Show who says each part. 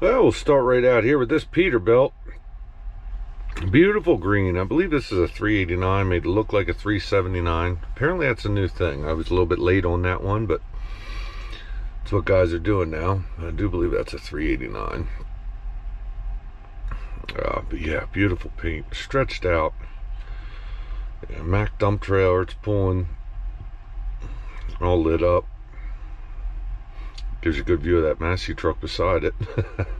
Speaker 1: Well, we'll start right out here with this Peterbilt. Beautiful green. I believe this is a 389, made it look like a 379. Apparently that's a new thing. I was a little bit late on that one, but that's what guys are doing now. I do believe that's a 389. Uh, but yeah, beautiful paint. Stretched out. Yeah, MAC dump trailer, it's pulling. All lit up. Gives you a good view of that Massey truck beside it.